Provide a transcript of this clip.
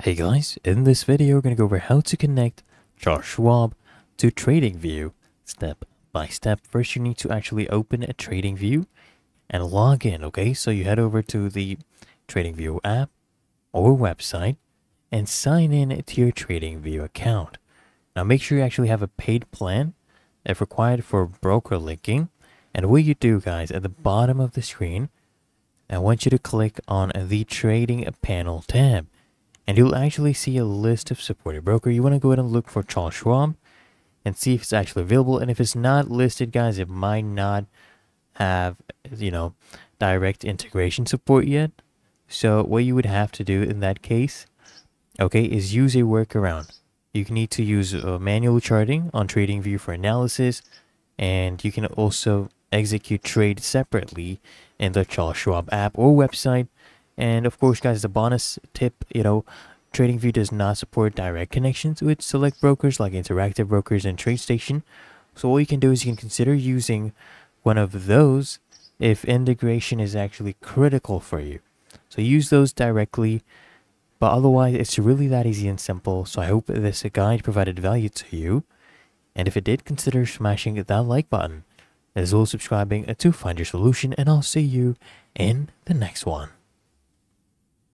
Hey guys, in this video we're going to go over how to connect Charles Schwab to TradingView step by step. First you need to actually open a TradingView and log in, okay? So you head over to the TradingView app or website and sign in to your TradingView account. Now make sure you actually have a paid plan if required for broker linking. And what you do guys, at the bottom of the screen, I want you to click on the trading panel tab and you'll actually see a list of supported broker. You want to go ahead and look for Charles Schwab and see if it's actually available. And if it's not listed, guys, it might not have, you know, direct integration support yet. So what you would have to do in that case, okay, is use a workaround. You need to use uh, manual charting on TradingView for analysis, and you can also execute trade separately in the Charles Schwab app or website and of course, guys, the bonus tip, you know, TradingView does not support direct connections with select brokers like Interactive Brokers and TradeStation. So what you can do is you can consider using one of those if integration is actually critical for you. So use those directly, but otherwise it's really that easy and simple. So I hope this guide provided value to you. And if it did, consider smashing that like button as well as subscribing to find your solution. And I'll see you in the next one.